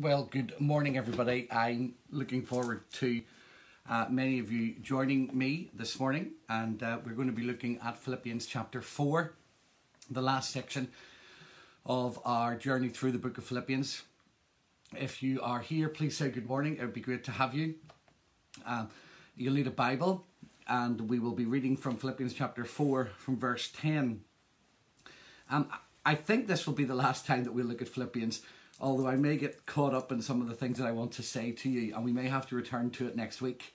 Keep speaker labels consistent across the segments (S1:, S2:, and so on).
S1: Well, good morning, everybody. I'm looking forward to uh, many of you joining me this morning, and uh, we're going to be looking at Philippians chapter 4, the last section of our journey through the book of Philippians. If you are here, please say good morning. It would be great to have you. Um, you'll need a Bible, and we will be reading from Philippians chapter 4, from verse 10. Um, I think this will be the last time that we'll look at Philippians although I may get caught up in some of the things that I want to say to you, and we may have to return to it next week.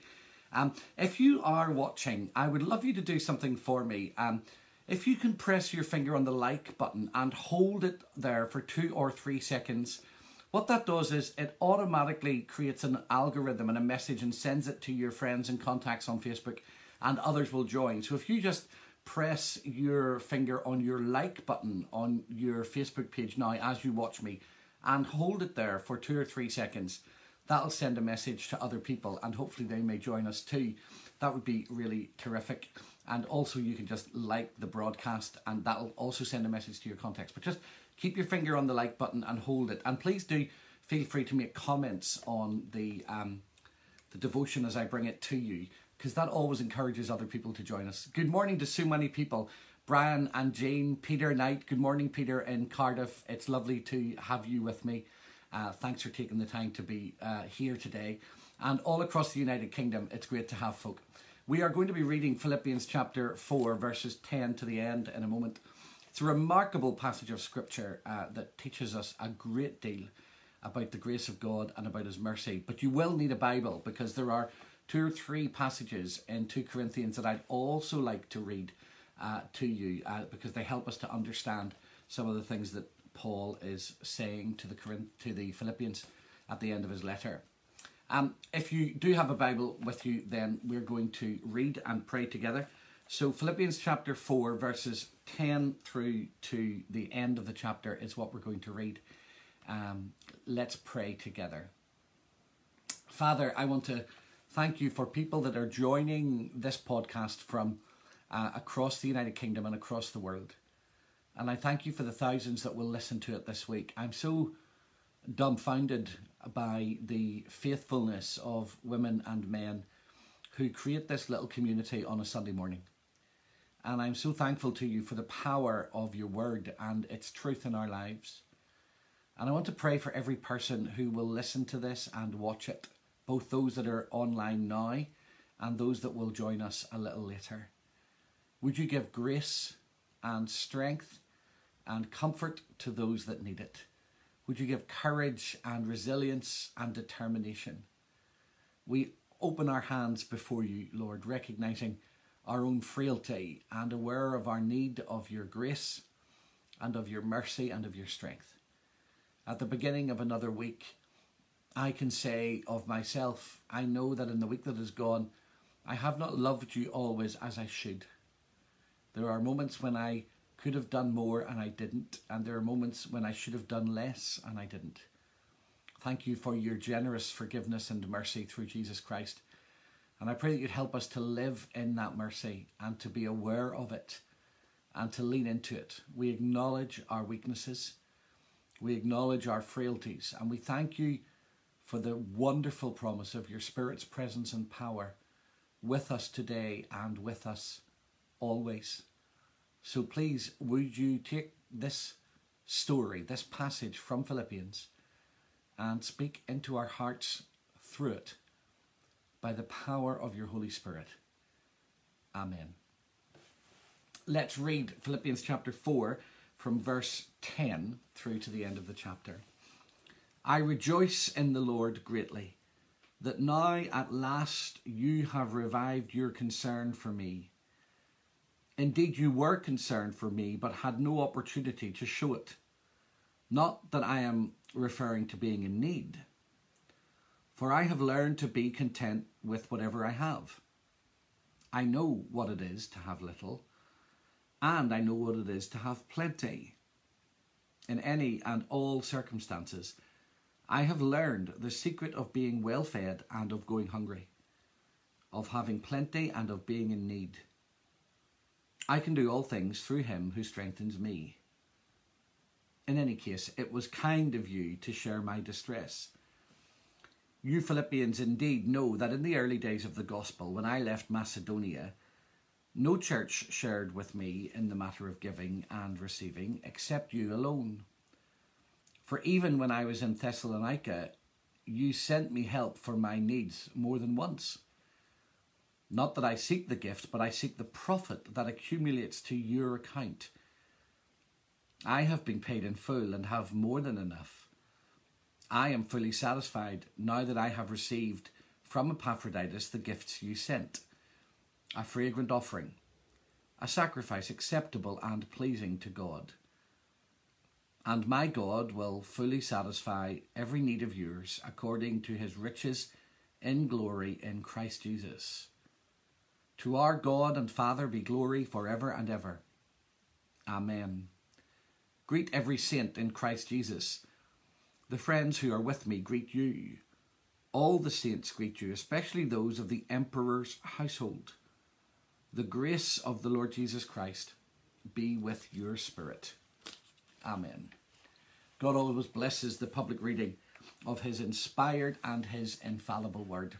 S1: Um, if you are watching, I would love you to do something for me. Um, if you can press your finger on the like button and hold it there for two or three seconds, what that does is it automatically creates an algorithm and a message and sends it to your friends and contacts on Facebook, and others will join. So if you just press your finger on your like button on your Facebook page now as you watch me, and hold it there for two or three seconds. That'll send a message to other people and hopefully they may join us too. That would be really terrific. And also, you can just like the broadcast and that'll also send a message to your contacts. But just keep your finger on the like button and hold it. And please do feel free to make comments on the, um, the devotion as I bring it to you because that always encourages other people to join us. Good morning to so many people Brian and Jane, Peter Knight. Good morning, Peter in Cardiff. It's lovely to have you with me. Uh, thanks for taking the time to be uh, here today. And all across the United Kingdom, it's great to have folk. We are going to be reading Philippians chapter 4, verses 10 to the end in a moment. It's a remarkable passage of scripture uh, that teaches us a great deal about the grace of God and about His mercy. But you will need a Bible because there are two or three passages in 2 Corinthians that I'd also like to read uh, to you uh, because they help us to understand some of the things that Paul is saying to the Corinth, to the Philippians at the end of his letter. Um, if you do have a Bible with you, then we're going to read and pray together. So Philippians chapter 4, verses 10 through to the end of the chapter is what we're going to read. Um, let's pray together. Father, I want to thank you for people that are joining this podcast from uh, across the United Kingdom and across the world. And I thank you for the thousands that will listen to it this week. I'm so dumbfounded by the faithfulness of women and men who create this little community on a Sunday morning. And I'm so thankful to you for the power of your word and its truth in our lives. And I want to pray for every person who will listen to this and watch it, both those that are online now and those that will join us a little later. Would you give grace and strength and comfort to those that need it? Would you give courage and resilience and determination? We open our hands before you, Lord, recognizing our own frailty and aware of our need of your grace and of your mercy and of your strength. At the beginning of another week, I can say of myself, I know that in the week that is gone, I have not loved you always as I should. There are moments when I could have done more and I didn't, and there are moments when I should have done less and I didn't. Thank you for your generous forgiveness and mercy through Jesus Christ. And I pray that you'd help us to live in that mercy and to be aware of it and to lean into it. We acknowledge our weaknesses, we acknowledge our frailties, and we thank you for the wonderful promise of your Spirit's presence and power with us today and with us always. So please, would you take this story, this passage from Philippians, and speak into our hearts through it by the power of your Holy Spirit. Amen. Let's read Philippians chapter 4 from verse 10 through to the end of the chapter. I rejoice in the Lord greatly that now at last you have revived your concern for me. Indeed, you were concerned for me, but had no opportunity to show it. Not that I am referring to being in need, for I have learned to be content with whatever I have. I know what it is to have little, and I know what it is to have plenty. In any and all circumstances, I have learned the secret of being well fed and of going hungry, of having plenty and of being in need. I can do all things through him who strengthens me. In any case, it was kind of you to share my distress. You Philippians indeed know that in the early days of the gospel, when I left Macedonia, no church shared with me in the matter of giving and receiving except you alone. For even when I was in Thessalonica, you sent me help for my needs more than once. Not that I seek the gift, but I seek the profit that accumulates to your account. I have been paid in full and have more than enough. I am fully satisfied now that I have received from Epaphroditus the gifts you sent a fragrant offering, a sacrifice acceptable and pleasing to God. And my God will fully satisfy every need of yours according to his riches in glory in Christ Jesus. To our God and Father be glory forever and ever. Amen. Greet every saint in Christ Jesus. The friends who are with me greet you. All the saints greet you, especially those of the Emperor's household. The grace of the Lord Jesus Christ be with your spirit. Amen. God always blesses the public reading of his inspired and his infallible word.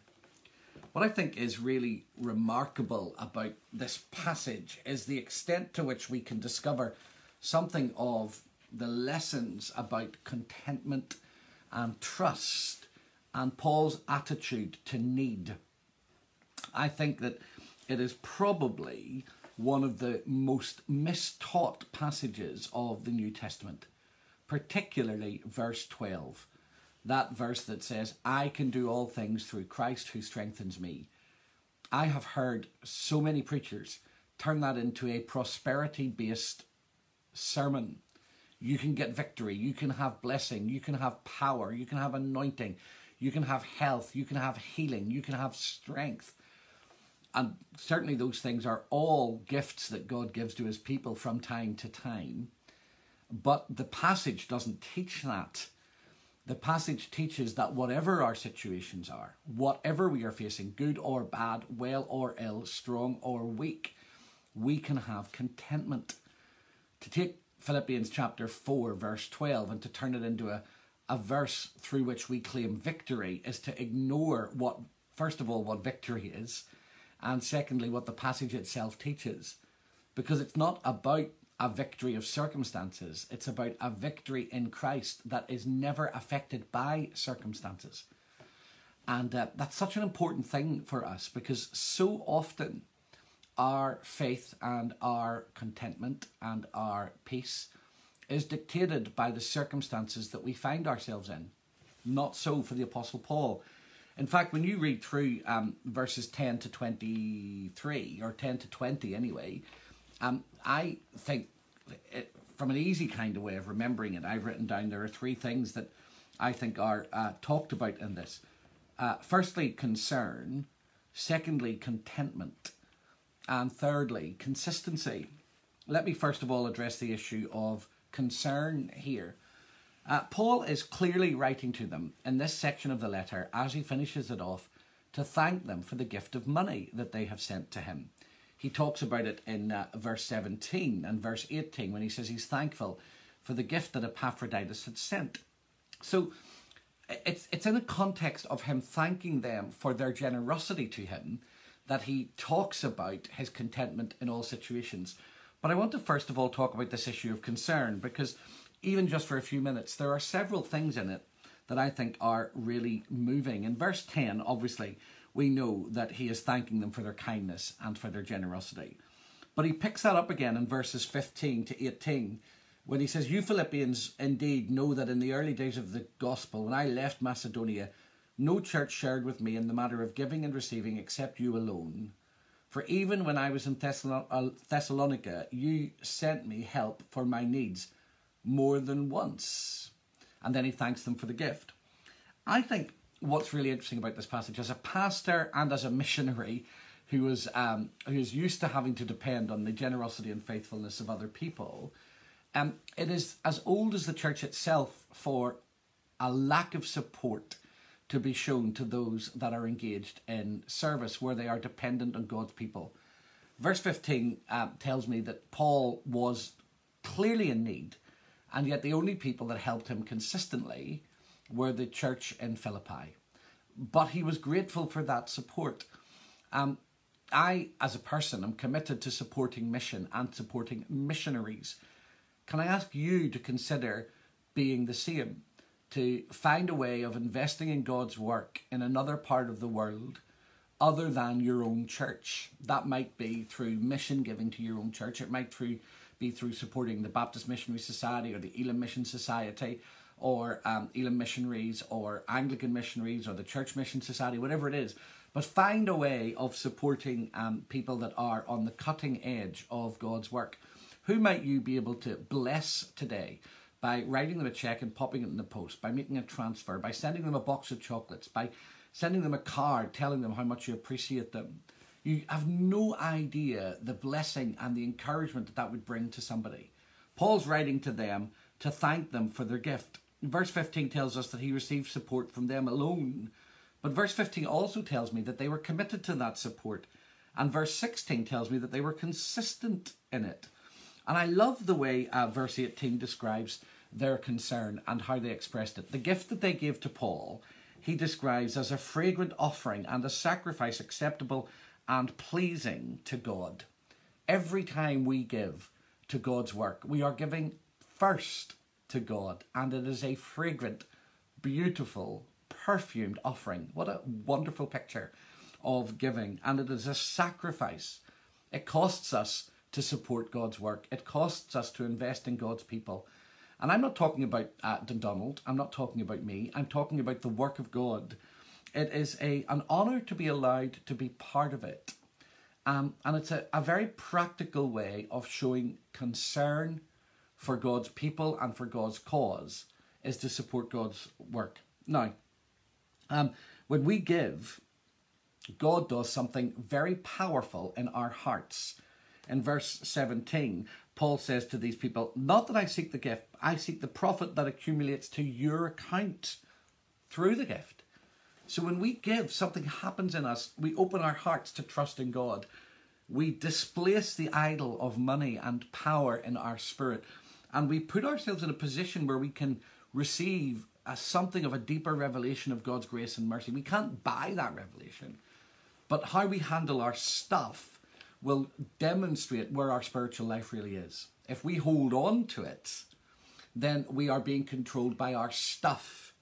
S1: What I think is really remarkable about this passage is the extent to which we can discover something of the lessons about contentment and trust and Paul's attitude to need. I think that it is probably one of the most mistaught passages of the New Testament, particularly verse 12. That verse that says, I can do all things through Christ who strengthens me. I have heard so many preachers turn that into a prosperity based sermon. You can get victory, you can have blessing, you can have power, you can have anointing, you can have health, you can have healing, you can have strength. And certainly those things are all gifts that God gives to his people from time to time. But the passage doesn't teach that. The passage teaches that whatever our situations are, whatever we are facing, good or bad, well or ill, strong or weak, we can have contentment. To take Philippians chapter 4, verse 12, and to turn it into a, a verse through which we claim victory is to ignore what, first of all, what victory is, and secondly, what the passage itself teaches. Because it's not about a victory of circumstances, it's about a victory in Christ that is never affected by circumstances. And uh, that's such an important thing for us because so often our faith and our contentment and our peace is dictated by the circumstances that we find ourselves in. Not so for the Apostle Paul. In fact, when you read through um, verses 10 to 23, or 10 to 20 anyway, um, I think from an easy kind of way of remembering it, I've written down there are three things that I think are uh, talked about in this. Uh, firstly, concern. Secondly, contentment. And thirdly, consistency. Let me first of all address the issue of concern here. Uh, Paul is clearly writing to them in this section of the letter as he finishes it off to thank them for the gift of money that they have sent to him. He talks about it in uh, verse 17 and verse 18 when he says he's thankful for the gift that Epaphroditus had sent. So it's, it's in a context of him thanking them for their generosity to him that he talks about his contentment in all situations. But I want to first of all talk about this issue of concern because even just for a few minutes, there are several things in it that I think are really moving. In verse 10, obviously, we know that he is thanking them for their kindness and for their generosity. But he picks that up again in verses 15 to 18 when he says, You Philippians indeed know that in the early days of the gospel, when I left Macedonia, no church shared with me in the matter of giving and receiving except you alone. For even when I was in uh, Thessalonica, you sent me help for my needs more than once. And then he thanks them for the gift. I think what's really interesting about this passage, as a pastor and as a missionary who was um, who is used to having to depend on the generosity and faithfulness of other people, um, it is as old as the church itself for a lack of support to be shown to those that are engaged in service where they are dependent on God's people. Verse 15 uh, tells me that Paul was clearly in need and yet the only people that helped him consistently were the church in Philippi. but he was grateful for that support. Um, I, as a person, am committed to supporting mission and supporting missionaries. Can I ask you to consider being the same? To find a way of investing in God's work in another part of the world other than your own church. That might be through mission giving to your own church. It might through, be through supporting the Baptist Missionary Society or the Elim Mission Society or um, Elim Missionaries or Anglican Missionaries or the Church Mission Society, whatever it is. But find a way of supporting um, people that are on the cutting edge of God's work. Who might you be able to bless today? By writing them a check and popping it in the post, by making a transfer, by sending them a box of chocolates, by sending them a card telling them how much you appreciate them. You have no idea the blessing and the encouragement that that would bring to somebody. Paul's writing to them to thank them for their gift. Verse 15 tells us that he received support from them alone. But verse 15 also tells me that they were committed to that support. And verse 16 tells me that they were consistent in it. And I love the way uh, verse 18 describes their concern and how they expressed it. The gift that they gave to Paul he describes as a fragrant offering and a sacrifice acceptable and pleasing to God. Every time we give to God's work, we are giving first to God, and it is a fragrant, beautiful, perfumed offering. What a wonderful picture of giving, and it is a sacrifice. It costs us to support God's work, it costs us to invest in God's people. And I'm not talking about uh, Dundonald, I'm not talking about me, I'm talking about the work of God. It is a, an honour to be allowed to be part of it. Um, and it's a, a very practical way of showing concern for God's people and for God's cause is to support God's work. Now, um, when we give, God does something very powerful in our hearts. In verse 17, Paul says to these people, Not that I seek the gift, I seek the profit that accumulates to your account through the gift. So when we give, something happens in us. We open our hearts to trust in God. We displace the idol of money and power in our spirit. And we put ourselves in a position where we can receive a, something of a deeper revelation of God's grace and mercy. We can't buy that revelation. But how we handle our stuff will demonstrate where our spiritual life really is. If we hold on to it, then we are being controlled by our stuff,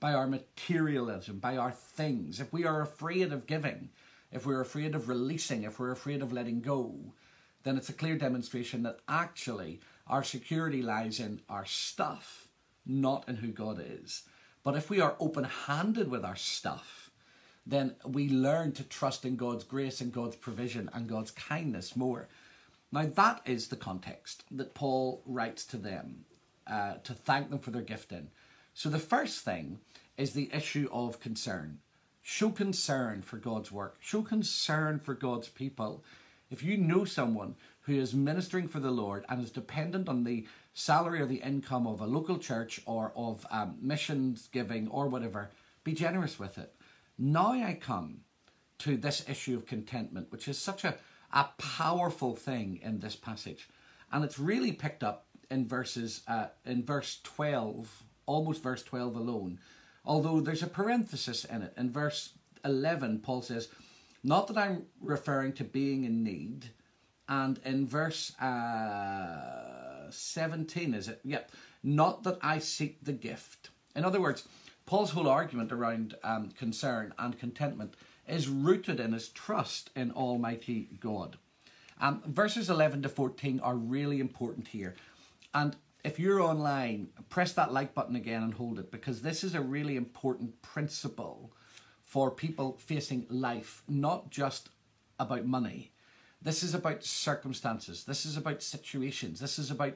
S1: by our materialism, by our things. If we are afraid of giving, if we're afraid of releasing, if we're afraid of letting go, then it's a clear demonstration that actually our security lies in our stuff, not in who God is. But if we are open handed with our stuff, then we learn to trust in God's grace and God's provision and God's kindness more. Now, that is the context that Paul writes to them uh, to thank them for their gifting. So, the first thing is the issue of concern. Show concern for God's work, show concern for God's people. If you know someone who is ministering for the Lord and is dependent on the salary or the income of a local church or of um, missions giving or whatever, be generous with it. Now I come to this issue of contentment, which is such a, a powerful thing in this passage. And it's really picked up in verses uh, in verse 12, almost verse 12 alone. Although there's a parenthesis in it. In verse 11, Paul says, Not that I'm referring to being in need. And in verse uh, 17, is it? Yep. Not that I seek the gift. In other words, Paul's whole argument around um, concern and contentment is rooted in his trust in Almighty God. Um, verses 11 to 14 are really important here. And if you're online, press that like button again and hold it because this is a really important principle for people facing life, not just about money. This is about circumstances. This is about situations. This is about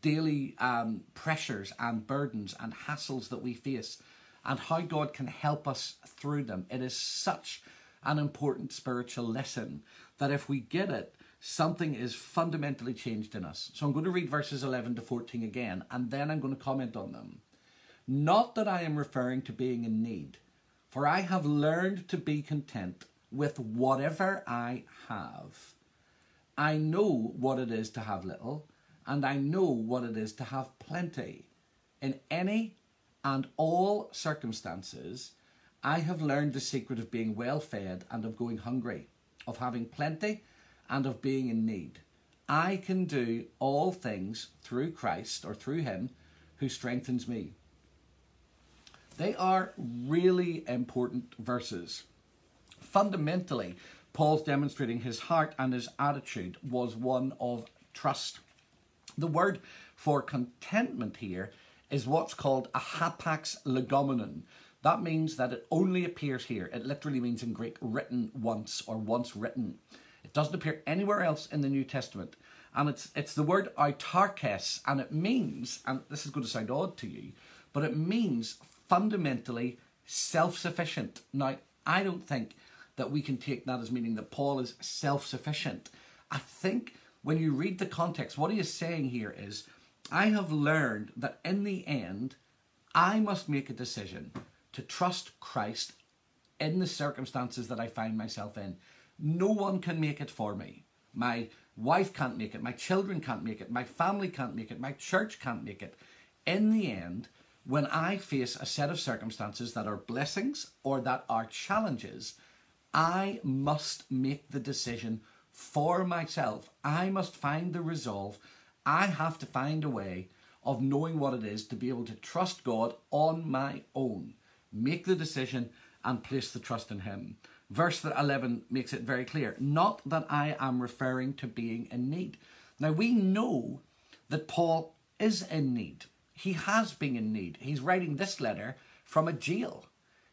S1: daily um, pressures and burdens and hassles that we face and how God can help us through them. It is such an important spiritual lesson that if we get it, something is fundamentally changed in us. So I'm going to read verses 11 to 14 again, and then I'm going to comment on them. Not that I am referring to being in need, for I have learned to be content with whatever I have. I know what it is to have little, and I know what it is to have plenty. In any and all circumstances, I have learned the secret of being well fed and of going hungry, of having plenty and of being in need. I can do all things through Christ or through Him who strengthens me. They are really important verses. Fundamentally, Paul's demonstrating his heart and his attitude was one of trust. The word for contentment here is what's called a hapax legomenon. That means that it only appears here. It literally means in Greek written once or once written. It doesn't appear anywhere else in the New Testament. And it's it's the word autarkes, and it means, and this is going to sound odd to you, but it means fundamentally self-sufficient. Now, I don't think that we can take that as meaning that Paul is self-sufficient. I think when you read the context, what he is saying here is, I have learned that in the end, I must make a decision to trust Christ in the circumstances that I find myself in. No one can make it for me. My wife can't make it. My children can't make it. My family can't make it. My church can't make it. In the end, when I face a set of circumstances that are blessings or that are challenges, I must make the decision for myself. I must find the resolve. I have to find a way of knowing what it is to be able to trust God on my own, make the decision, and place the trust in Him. Verse 11 makes it very clear not that I am referring to being in need. Now we know that Paul is in need. He has been in need. He's writing this letter from a jail.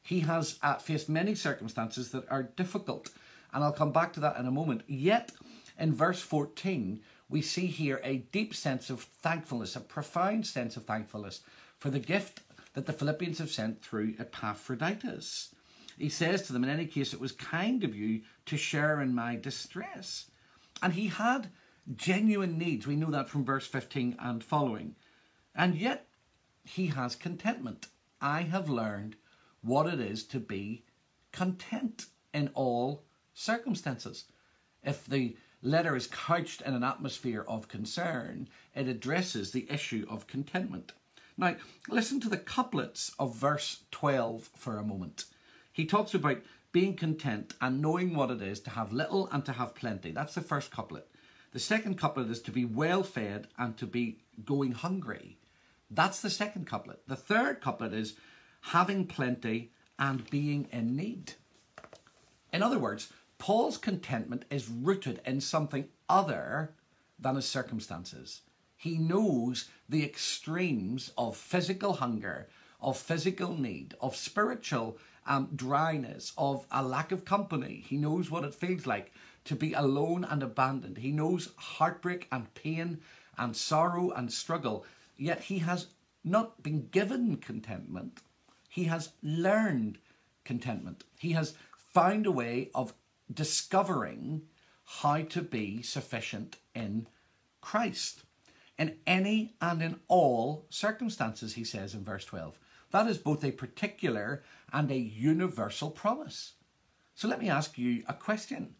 S1: He has uh, faced many circumstances that are difficult, and I'll come back to that in a moment. Yet, in verse 14, we see here a deep sense of thankfulness, a profound sense of thankfulness for the gift that the Philippians have sent through Epaphroditus. He says to them, in any case, it was kind of you to share in my distress. And he had genuine needs. We know that from verse 15 and following. And yet, he has contentment. I have learned what it is to be content in all circumstances. If the letter is couched in an atmosphere of concern, it addresses the issue of contentment. Now, listen to the couplets of verse 12 for a moment. He talks about being content and knowing what it is to have little and to have plenty. That's the first couplet. The second couplet is to be well fed and to be going hungry. That's the second couplet. The third couplet is having plenty and being in need. In other words, Paul's contentment is rooted in something other than his circumstances. He knows the extremes of physical hunger, of physical need, of spiritual um, dryness, of a lack of company. He knows what it feels like to be alone and abandoned. He knows heartbreak and pain and sorrow and struggle. Yet he has not been given contentment. He has learned contentment. He has found a way of discovering how to be sufficient in Christ. In any and in all circumstances, he says in verse 12. That is both a particular and a universal promise. So let me ask you a question.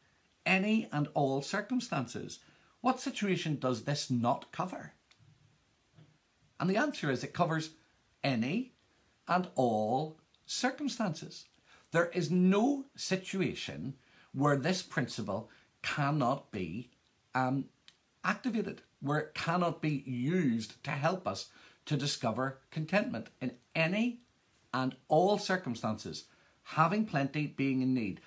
S1: Any and all circumstances. What situation does this not cover? And the answer is it covers any and all circumstances. There is no situation where this principle cannot be um, activated, where it cannot be used to help us to discover contentment in any and all circumstances, having plenty, being in need,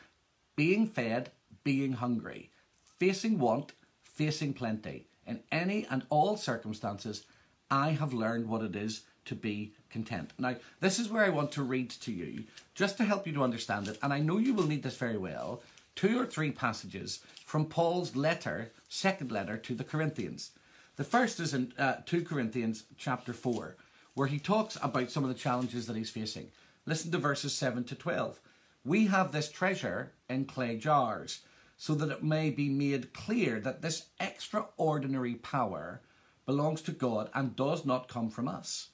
S1: being fed, being hungry, facing want, facing plenty. In any and all circumstances, I have learned what it is to be content. Now, this is where I want to read to you, just to help you to understand it, and I know you will need this very well, two or three passages from Paul's letter, second letter to the Corinthians. The first is in uh, 2 Corinthians chapter 4, where he talks about some of the challenges that he's facing. Listen to verses 7 to 12. We have this treasure in clay jars, so that it may be made clear that this extraordinary power belongs to God and does not come from us.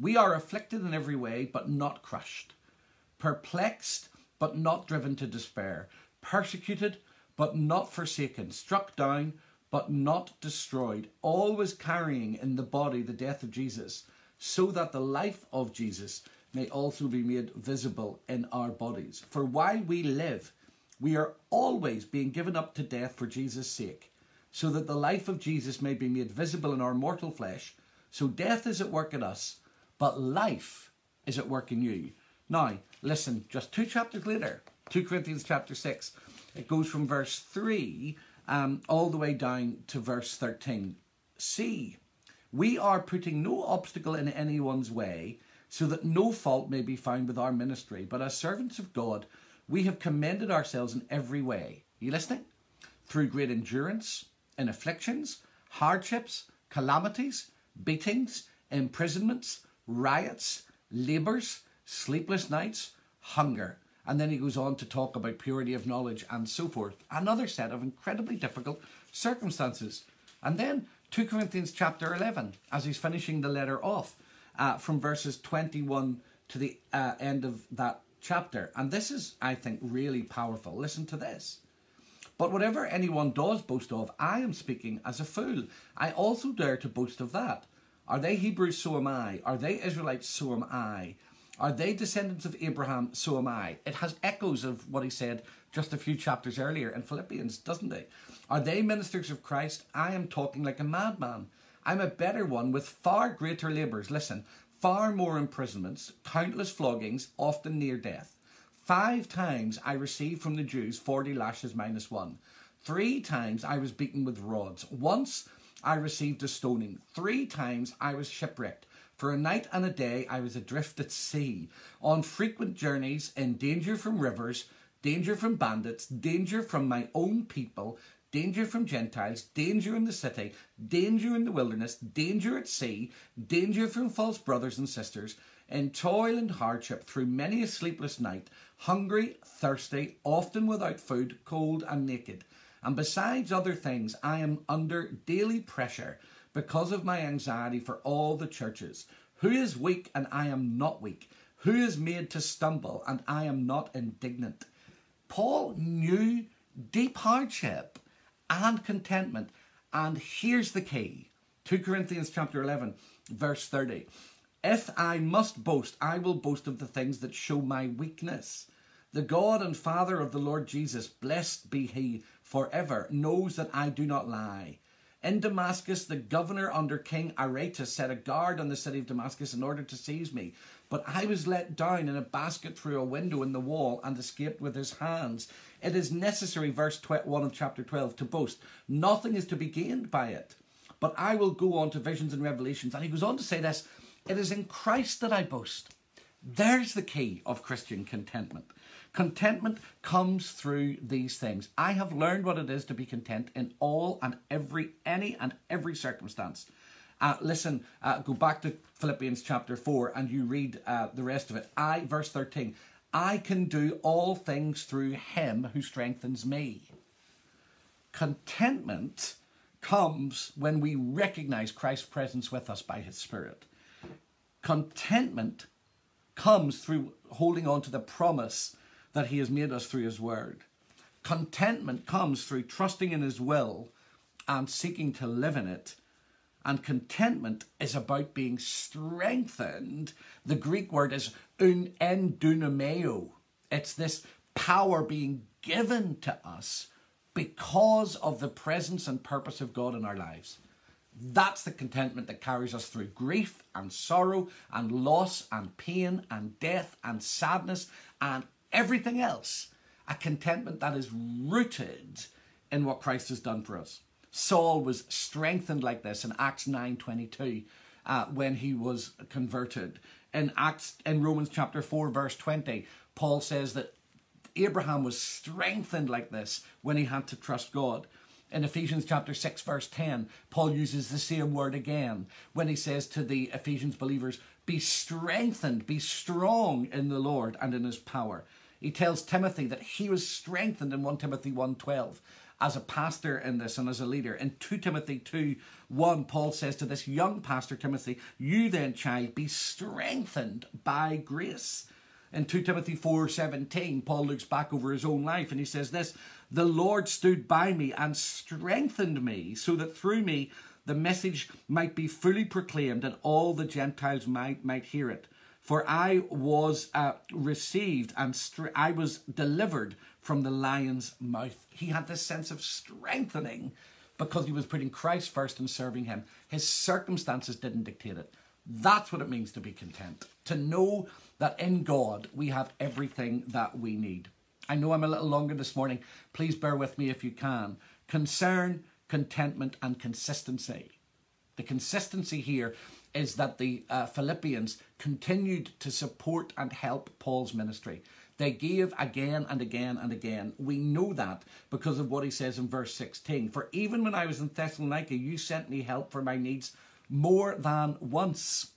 S1: We are afflicted in every way, but not crushed, perplexed, but not driven to despair, persecuted, but not forsaken, struck down, but not destroyed, always carrying in the body the death of Jesus, so that the life of Jesus may also be made visible in our bodies. For while we live, we are always being given up to death for Jesus' sake, so that the life of Jesus may be made visible in our mortal flesh. So death is at work in us, but life is at work in you. Now, listen, just two chapters later, 2 Corinthians chapter 6, it goes from verse 3 um, all the way down to verse 13. See, we are putting no obstacle in anyone's way, so that no fault may be found with our ministry. But as servants of God, we have commended ourselves in every way. Are you listening? Through great endurance, in afflictions, hardships, calamities, beatings, imprisonments, riots, labours, sleepless nights, hunger. And then he goes on to talk about purity of knowledge and so forth. Another set of incredibly difficult circumstances. And then 2 Corinthians chapter 11, as he's finishing the letter off, uh, from verses 21 to the uh, end of that chapter. And this is, I think, really powerful. Listen to this. But whatever anyone does boast of, I am speaking as a fool. I also dare to boast of that. Are they Hebrews? So am I. Are they Israelites? So am I. Are they descendants of Abraham? So am I. It has echoes of what he said just a few chapters earlier in Philippians, doesn't it? Are they ministers of Christ? I am talking like a madman. I'm a better one with far greater labours. Listen, far more imprisonments, countless floggings, often near death. Five times I received from the Jews 40 lashes minus one. Three times I was beaten with rods. Once I received a stoning. Three times I was shipwrecked. For a night and a day I was adrift at sea, on frequent journeys, in danger from rivers, danger from bandits, danger from my own people, danger from Gentiles, danger in the city, danger in the wilderness, danger at sea, danger from false brothers and sisters, in toil and hardship through many a sleepless night, hungry, thirsty, often without food, cold and naked. And besides other things, I am under daily pressure because of my anxiety for all the churches. Who is weak and I am not weak? Who is made to stumble and I am not indignant? Paul knew deep hardship and contentment. And here's the key 2 Corinthians chapter 11, verse 30. If I must boast, I will boast of the things that show my weakness. The God and Father of the Lord Jesus, blessed be he forever, knows that I do not lie. In Damascus, the governor under King Aretas set a guard on the city of Damascus in order to seize me. But I was let down in a basket through a window in the wall and escaped with his hands. It is necessary, verse 1 of chapter 12, to boast. Nothing is to be gained by it. But I will go on to visions and revelations. And he goes on to say this It is in Christ that I boast. There's the key of Christian contentment. Contentment comes through these things. I have learned what it is to be content in all and every, any and every circumstance. Uh, listen, uh, go back to Philippians chapter 4 and you read uh, the rest of it. I, verse 13, I can do all things through him who strengthens me. Contentment comes when we recognize Christ's presence with us by his Spirit. Contentment comes through holding on to the promise that He has made us through His Word. Contentment comes through trusting in His will and seeking to live in it. And contentment is about being strengthened. The Greek word is un endunomeo. It's this power being given to us because of the presence and purpose of God in our lives. That's the contentment that carries us through grief and sorrow and loss and pain and death and sadness and everything else, a contentment that is rooted in what Christ has done for us. Saul was strengthened like this in Acts 9:22 uh, when he was converted. In Acts in Romans chapter 4 verse 20, Paul says that Abraham was strengthened like this when he had to trust God. In Ephesians chapter 6 verse 10, Paul uses the same word again when he says to the Ephesians believers, be strengthened, be strong in the Lord and in his power. He tells Timothy that he was strengthened in 1 Timothy 1.12 as a pastor in this and as a leader. In 2 Timothy 2 1, Paul says to this young pastor, Timothy, You then, child, be strengthened by grace. In 2 Timothy 4 17, Paul looks back over his own life and he says this The Lord stood by me and strengthened me so that through me the message might be fully proclaimed and all the Gentiles might, might hear it. For I was uh, received and I was delivered from the lion's mouth. He had this sense of strengthening because he was putting Christ first and serving him. His circumstances didn't dictate it. That's what it means to be content. To know that in God we have everything that we need. I know I'm a little longer this morning. Please bear with me if you can. Concern, contentment, and consistency. The consistency here is that the uh, Philippians continued to support and help Paul's ministry. They gave again and again and again. We know that because of what he says in verse 16. For even when I was in Thessalonica, you sent me help for my needs more than once.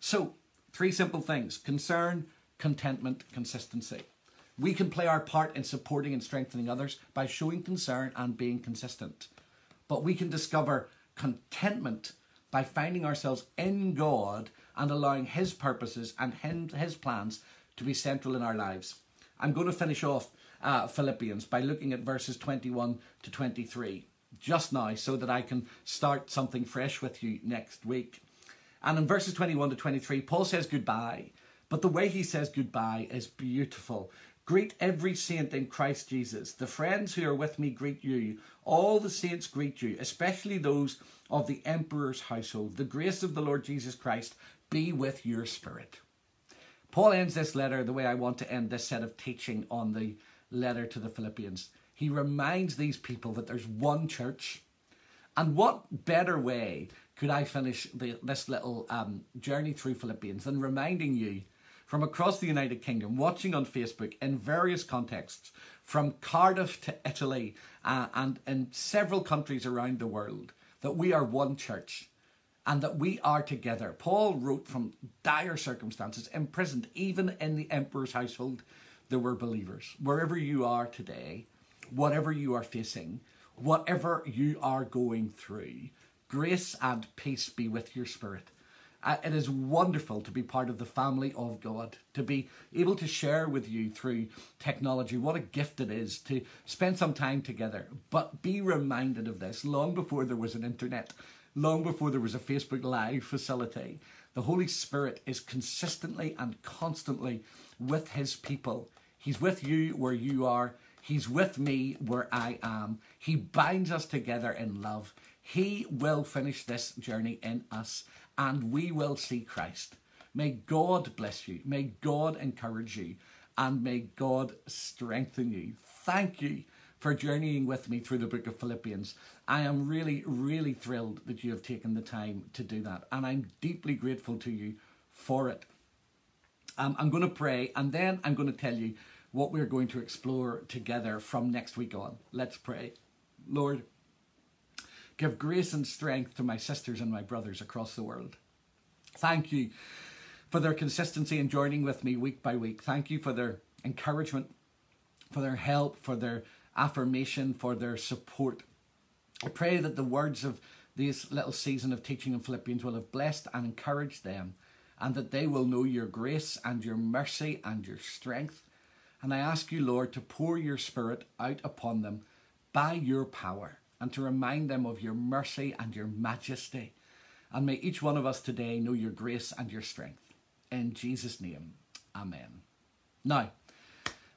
S1: So, three simple things concern, contentment, consistency. We can play our part in supporting and strengthening others by showing concern and being consistent. But we can discover contentment by finding ourselves in God and allowing His purposes and His plans to be central in our lives. I'm going to finish off uh, Philippians by looking at verses 21 to 23 just now so that I can start something fresh with you next week. And in verses 21 to 23, Paul says goodbye, but the way he says goodbye is beautiful. Greet every saint in Christ Jesus. The friends who are with me greet you. All the saints greet you, especially those of the emperor's household. The grace of the Lord Jesus Christ be with your spirit. Paul ends this letter the way I want to end this set of teaching on the letter to the Philippians. He reminds these people that there's one church. And what better way could I finish the, this little um, journey through Philippians than reminding you from across the United Kingdom, watching on Facebook in various contexts, from Cardiff to Italy uh, and in several countries around the world, that we are one church and that we are together. Paul wrote from dire circumstances, imprisoned, even in the emperor's household, there were believers. Wherever you are today, whatever you are facing, whatever you are going through, grace and peace be with your spirit. Uh, it is wonderful to be part of the family of God, to be able to share with you through technology. What a gift it is to spend some time together. But be reminded of this long before there was an internet, long before there was a Facebook Live facility. The Holy Spirit is consistently and constantly with His people. He's with you where you are. He's with me where I am. He binds us together in love. He will finish this journey in us and we will see Christ. May God bless you. May God encourage you. And may God strengthen you. Thank you for journeying with me through the book of Philippians. I am really, really thrilled that you have taken the time to do that. And I'm deeply grateful to you for it. Um, I'm going to pray and then I'm going to tell you what we're going to explore together from next week on. Let's pray. Lord, Give grace and strength to my sisters and my brothers across the world. Thank you for their consistency in joining with me week by week. Thank you for their encouragement, for their help, for their affirmation, for their support. I pray that the words of this little season of teaching in Philippians will have blessed and encouraged them, and that they will know your grace and your mercy and your strength. And I ask you, Lord, to pour your Spirit out upon them by your power and to remind them of your mercy and your majesty. And may each one of us today know your grace and your strength. In Jesus' name, Amen. Now,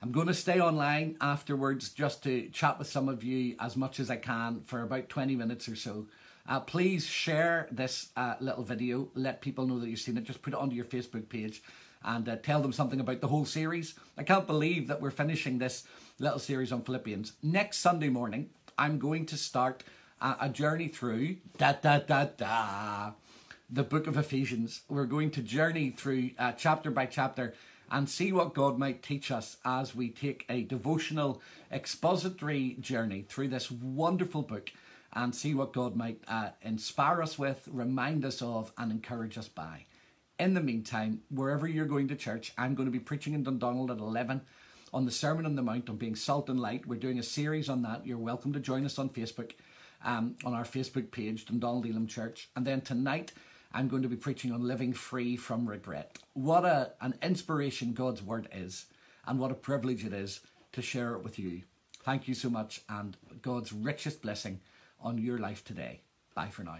S1: I'm going to stay online afterwards just to chat with some of you as much as I can for about 20 minutes or so. Uh, please share this uh, little video. Let people know that you've seen it. Just put it onto your Facebook page and uh, tell them something about the whole series. I can't believe that we're finishing this little series on Philippians. Next Sunday morning, I'm going to start a, a journey through da da da da the book of Ephesians. We're going to journey through uh, chapter by chapter and see what God might teach us as we take a devotional expository journey through this wonderful book and see what God might uh, inspire us with, remind us of, and encourage us by. In the meantime, wherever you're going to church, I'm going to be preaching in Dundonald at 11 on the Sermon on the Mount on being salt and light. We're doing a series on that. You're welcome to join us on Facebook, um, on our Facebook page, Dundonald Elim Church. And then tonight, I'm going to be preaching on living free from regret. What a, an inspiration God's Word is, and what a privilege it is to share it with you. Thank you so much, and God's richest blessing on your life today. Bye for now.